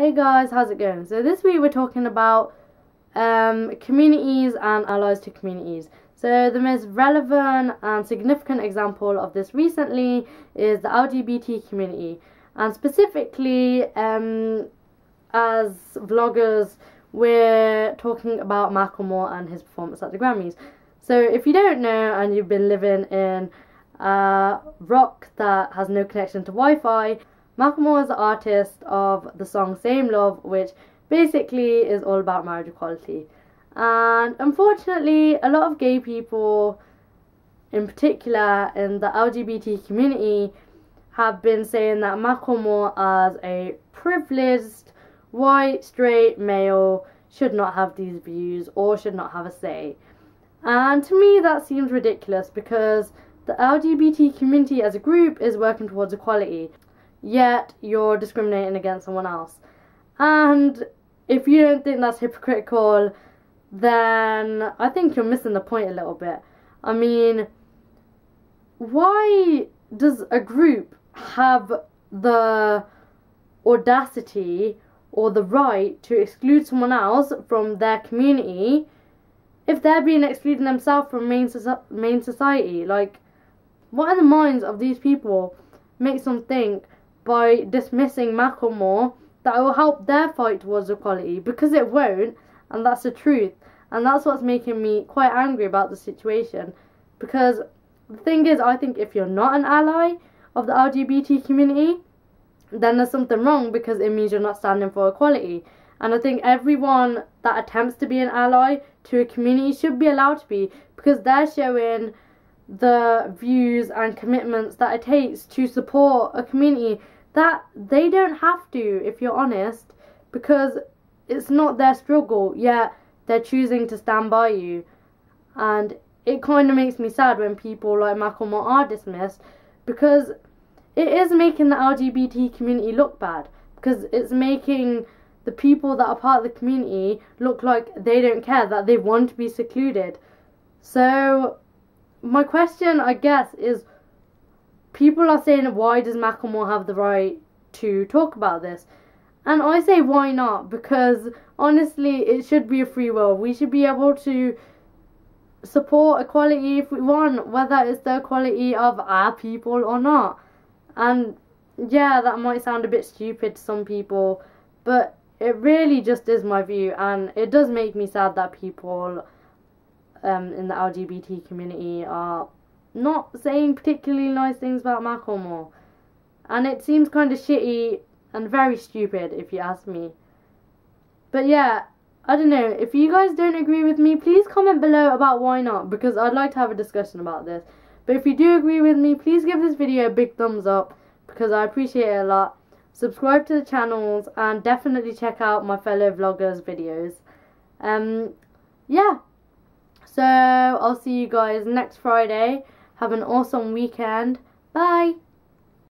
Hey guys, how's it going? So this week we're talking about um, communities and allies to communities. So the most relevant and significant example of this recently is the LGBT community, and specifically um, as vloggers, we're talking about Macklemore and his performance at the Grammys. So if you don't know and you've been living in a rock that has no connection to Wi-Fi, Macklemore is the artist of the song Same Love, which basically is all about marriage equality. And unfortunately, a lot of gay people, in particular in the LGBT community, have been saying that Macklemore, as a privileged white straight male, should not have these views or should not have a say. And to me, that seems ridiculous because the LGBT community as a group is working towards equality yet you're discriminating against someone else. And if you don't think that's hypocritical, then I think you're missing the point a little bit. I mean, why does a group have the audacity or the right to exclude someone else from their community if they're being excluded themselves from main, main society? Like, what in the minds of these people makes them think by dismissing Macklemore that will help their fight towards equality because it won't, and that's the truth. And that's what's making me quite angry about the situation because the thing is, I think if you're not an ally of the LGBT community, then there's something wrong because it means you're not standing for equality. And I think everyone that attempts to be an ally to a community should be allowed to be because they're showing the views and commitments that it takes to support a community that they don't have to, if you're honest, because it's not their struggle, yet they're choosing to stand by you. And it kind of makes me sad when people like Macklemore are dismissed because it is making the LGBT community look bad because it's making the people that are part of the community look like they don't care, that they want to be secluded. So, my question, I guess, is people are saying, why does Macklemore have the right to talk about this? And I say, why not? Because honestly, it should be a free world. We should be able to support equality if we want, whether it's the equality of our people or not. And yeah, that might sound a bit stupid to some people, but it really just is my view, and it does make me sad that people um, in the LGBT community are not saying particularly nice things about Macklemore. And it seems kind of shitty and very stupid, if you ask me. But yeah, I don't know. If you guys don't agree with me, please comment below about why not, because I'd like to have a discussion about this. But if you do agree with me, please give this video a big thumbs up, because I appreciate it a lot. Subscribe to the channels, and definitely check out my fellow vloggers' videos. Um, yeah. So, I'll see you guys next Friday. Have an awesome weekend. Bye.